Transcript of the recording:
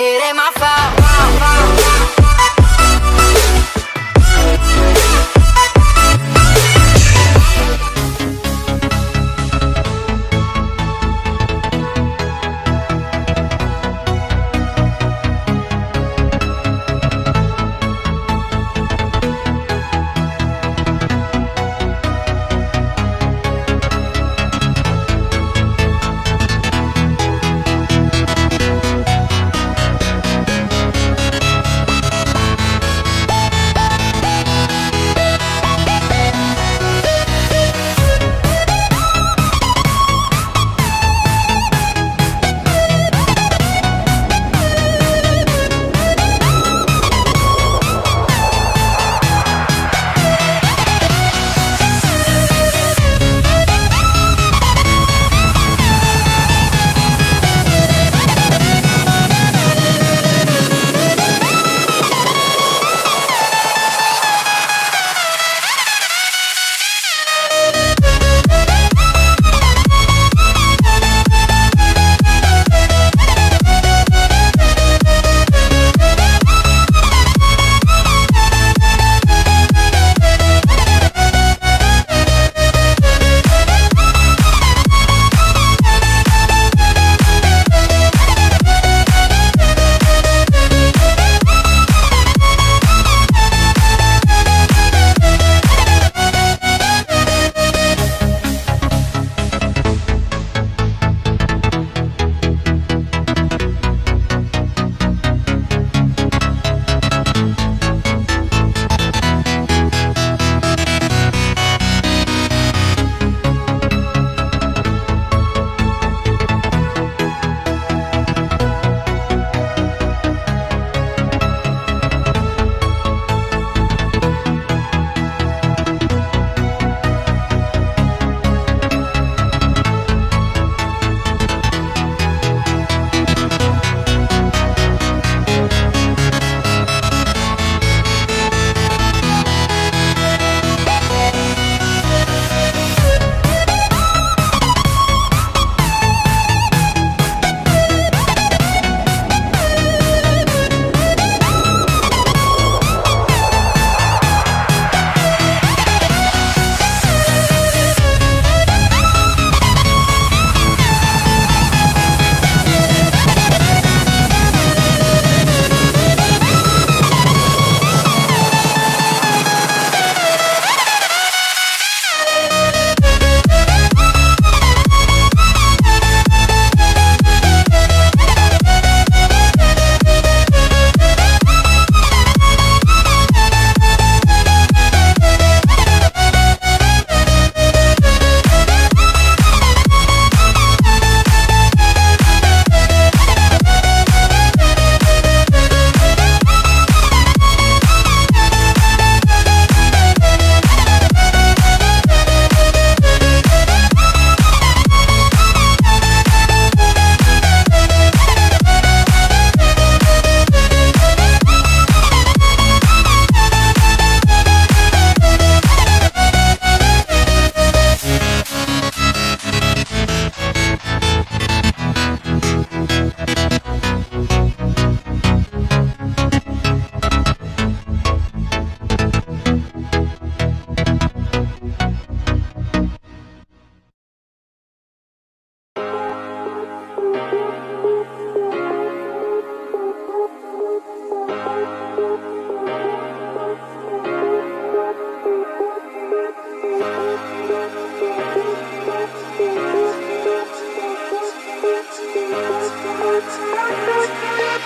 It ain't my fault.